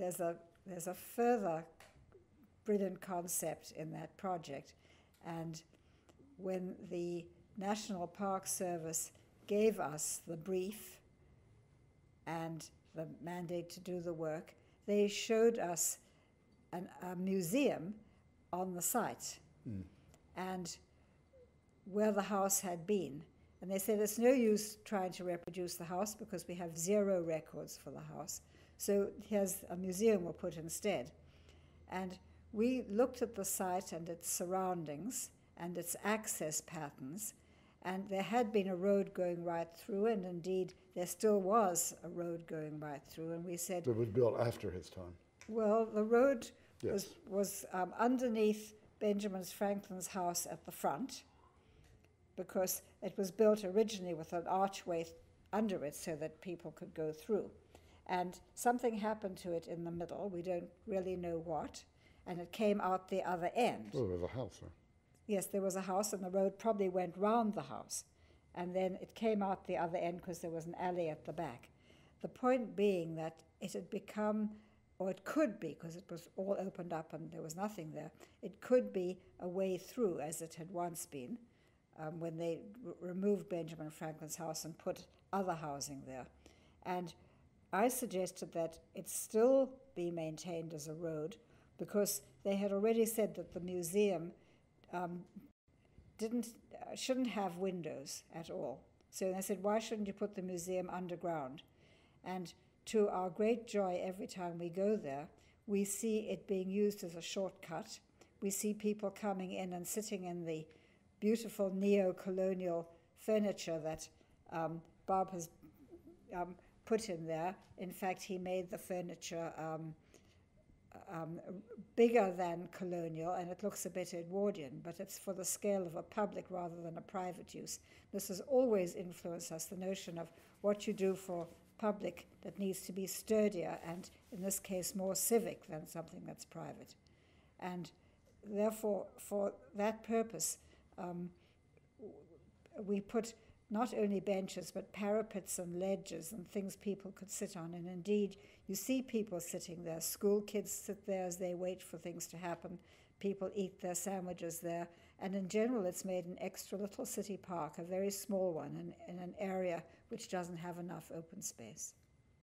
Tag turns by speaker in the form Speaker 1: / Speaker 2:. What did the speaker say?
Speaker 1: there's a there's a further brilliant concept in that project, and when the National Park Service gave us the brief and the mandate to do the work, they showed us an, a museum on the site mm. and where the house had been. And they said it's no use trying to reproduce the house because we have zero records for the house. So here's a museum we'll put instead. And we looked at the site and its surroundings and its access patterns, and there had been a road going right through, and indeed there still was a road going right through. And we said
Speaker 2: it was built after his time.
Speaker 1: Well, the road yes. was was um, underneath Benjamin Franklin's house at the front, because it was built originally with an archway under it so that people could go through. And something happened to it in the middle. We don't really know what. And it came out the other end.
Speaker 2: Oh, there was a house there.
Speaker 1: Yes, there was a house, and the road probably went round the house. And then it came out the other end because there was an alley at the back. The point being that it had become, or it could be, because it was all opened up and there was nothing there, it could be a way through as it had once been um, when they r- removed Benjamin Franklin's house and put other housing there. And I suggested that it still be maintained as a road because they had already said that the museum um, didn't uh, shouldn't have windows at all. So they said, why shouldn't you put the museum underground? And to our great joy, every time we go there, we see it being used as a shortcut. We see people coming in and sitting in the beautiful neo-colonial furniture that um, Bob has um, put in there. In fact, he made the furniture um, um, bigger than colonial and it looks a bit Edwardian, but it's for the scale of a public rather than a private use. This has always influenced us the notion of what you do for public that needs to be sturdier and, in this case, more civic than something that's private. And therefore, for that purpose, um, we put not only benches, but parapets and ledges and things people could sit on. And indeed, you see people sitting there. School kids sit there as they wait for things to happen. People eat their sandwiches there. And in general, it's made an extra little city park, a very small one, in, in an area which doesn't have enough open space.